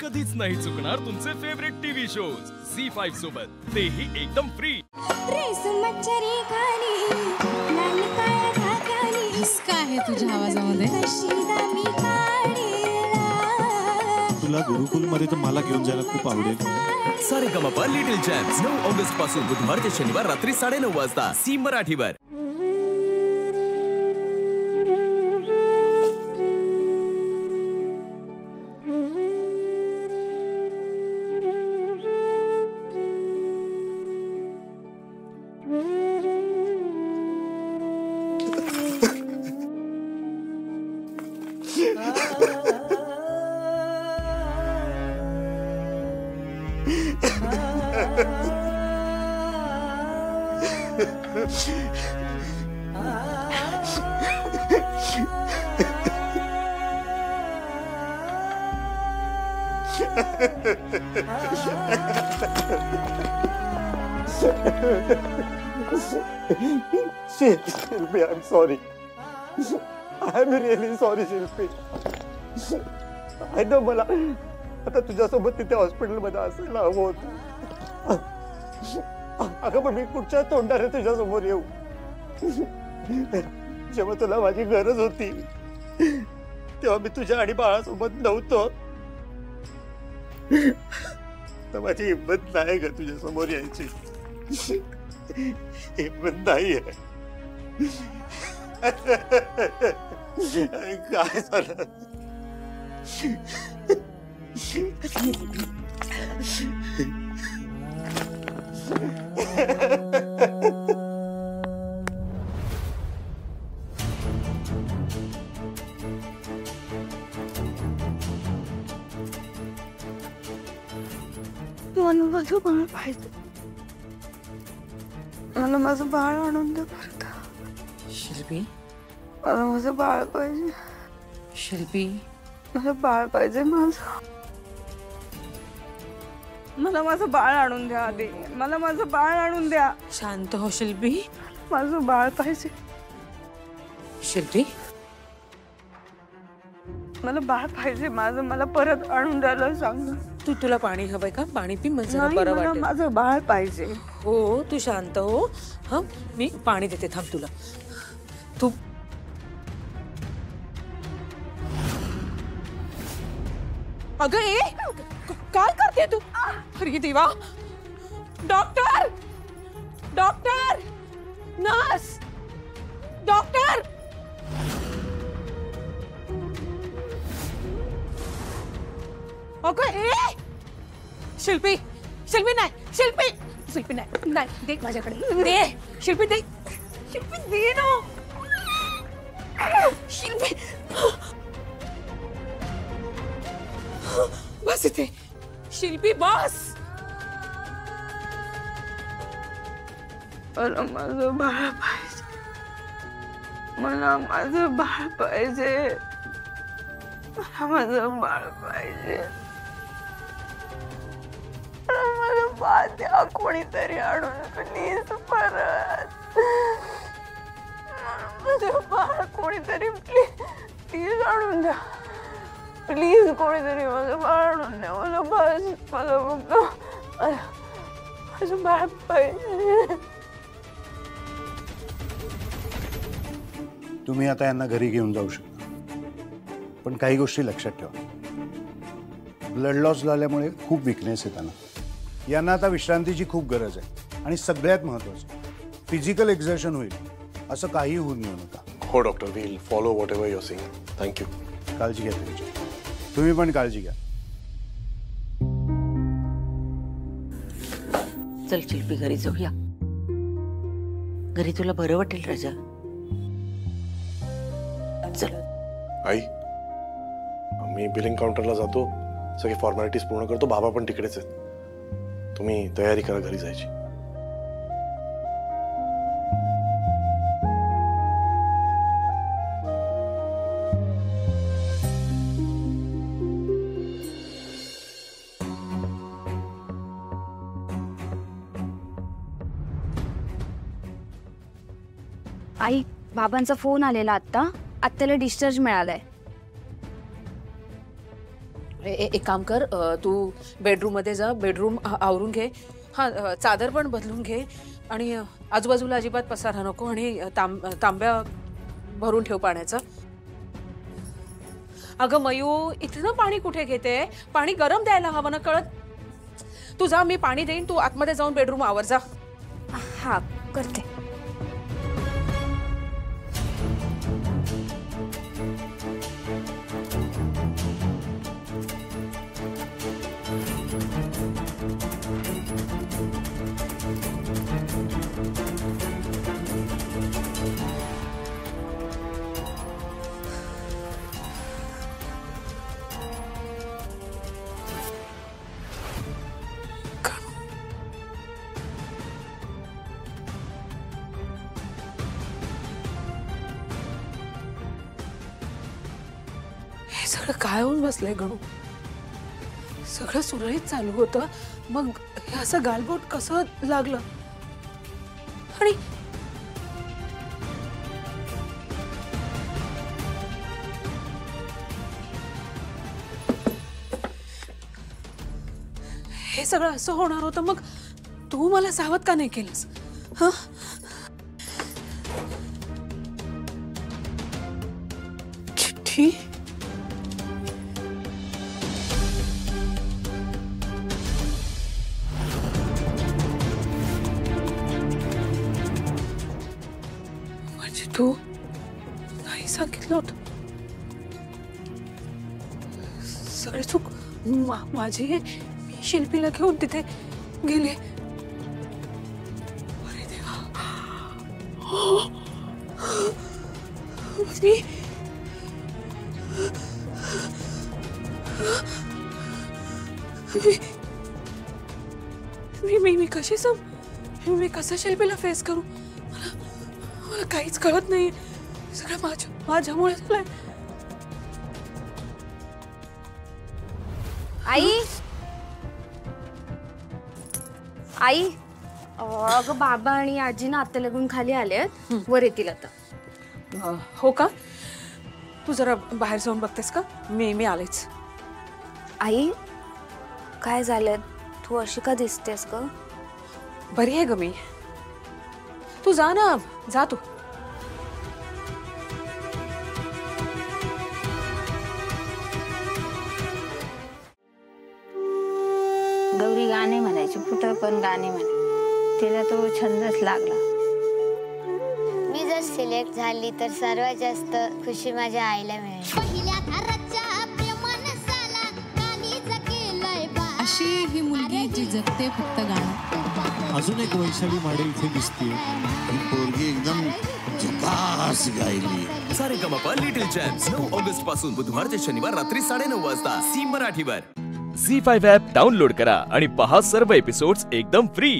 कधीच नाही चुकणार तुमचे favourite TV shows C five सोबत. तेही एकदम फ्री आहे तुझ्या आवाजामध्ये? तुला गुरुकुलमध्ये तर मला घेऊन जायला खूप आवडेल. सारे गमपा लिटिल चॅम्प्स नऊ ऑगस्टपासून बुधवार ते शनिवार रात्री साडेनऊ वाजता. सी मराठीवर. Shilpi, I'm sorry. I'm really sorry, Shilpi. I don't know. आता तुझ्यासोबत तिथे हॉस्पिटलमध्ये असायला हवं होतं. अगं पण मी कुठच्या तोंडाने तुझ्यासमोर येऊ? जेव्हा तुला माझी गरज होती तेव्हा मी तुझ्या आणि बाळासोबत नव्हतो. तर माझी हिंमत नाही ग तुझ्या समोर यायची. हिंमत नाही आहे. काय झालं? मला माझं बाळ पाहिजे. मला माझं बाळ आणून दे बरं का. शिल्पी? मला माझं बाळ पाहिजे. शिल्पी? मला बाळ पाहिजे माझं. मला माझं बाळ आणून द्या आधी. मला माझं बाळ आणून द्या. शांत हो शिल्पी. माझं बाळ पाहिजे. शिल्पी. मला बाळ पाहिजे माझं मला परत आणून द्यायला सांग ना. तू तुला पाणी हवंय का? पाणी पी म्हणजे नाही, बरं मला वाटेल. माझं बाळ पाहिजे. हो तू शांत हो. हा मी पाणी देते थांब तुला. तू अगं ए काय करते तू, अरे देवा। Doctor doctor, nurse, doctor. अगं ए शिल्पी शिल्पी नाही, शिल्पी शिल्पी नाही नाही दे माझ्याकडे दे, शिल्पी दे शिल्पी, दे ना शिल्पी बस इथे शिल्पी बस मला माझं बाळ पाहिजे मला माझं बाळ पाहिजे मला माझं बाळ पाहिजे मला माझं बाळ द्या कोणीतरी आणून प्लीज परत माझं बाळ कोणीतरी प्लीज प्लीज आणून द्या प्लीज कोणीतरी माझं बाळ मला बस मला फक्त माझं बाळ पाहिजे तुम्ही आता यांना घरी घेऊन जाऊ शकता. पण काही गोष्टी लक्षात ठेवा. ब्लड लॉस झाल्यामुळे खूप विकनेस आहे त्यांना. यांना आता विश्रांतीची खूप गरज आहे आणि सगळ्यात महत्वाचं फिजिकल एक्झर्शन होईल असं काही होऊन देऊ नका हो doctor will follow whatever you're saying thank you काळजी घ्या तुमची. तुम्ही पण काळजी घ्या. चल शिल्पी घरी जाऊया. घरी तुला बरं वाटेल राजा. चल. आई मी बिलिंग काउंटरला जातो सगळे फॉर्मॅलिटीज पूर्ण करतो बाबा पण तिकडेच आहेत. तुम्ही तयारी करा घरी जायची. आई बाबांचा फोन आलेला आत्ता. आत्याला डिस्चार्ज मिळालाय. ए- एक काम कर अ, तू बेडरूममध्ये जा बेडरूम आ- आवरून घे. हा अ, चादर पण बदलून घे आणि अ, आजूबाजूला अजिबात पसारा नको आणि अ, तांब्या भरून ठेव पाण्याचं. अगं मयू इथनं पाणी कुठे घेते? पाणी गरम द्यायला हवं ना कळत? तू जा मी पाणी देईन तू आतमध्ये जाऊन बेडरूम आवर जा. हा करते. काय होऊन बसलंय गणू सगळं सुरळीत चालू होतं. मग हे असं गालबोट कसं लागलं? आणि हे सगळं असं होणार होतं. मग तू मला सावध का नाही केलंस? हां? तू? नाही सांगितलं होत. सगळी चूक मा- माझी मी शिल्पीला घेऊन तिथे गेले. अरे देवा. मी मी मी मी कशी सम मी कसं शिल्पीला फेस करू? मला काहीच कळत नाही सगळं माझ्या माझ्यामुळे झालंय. आई? आई? अगं बाबा आणि आजी ना आत्ता लगून खाली आले आहेत. वर येतील आता. अं, हो का? तू जरा बाहेर जाऊन बघतेस का? मी मी आलेच. आई काय झालं तू अशी का दिसतेस ग? बरी आहे ग मी. तू जा ना. जा तू. गौरी गाणे म्हणायची कुठं पण गाणे म्हणे. तिला तो छंदच लागला. मी जर सिलेक्ट झाली तर सर्वात जास्त खुशी माझ्या आईला मिळेल. अशी ही मुलगी जी जगते फक्त गाणं. अजून एक वैशाली माडे इथे दिसते ही पोरगी एकदम झकास गायली. सारे लिटिल चॅम्प्स नऊ ऑगस्टपासून बुधवार ते शनिवार रात्री साडेनऊ वाजता सी मराठीवर. झी फाईव्ह ॲप डाउनलोड करा आणि पहा सर्व एपिसोड्स एकदम फ्री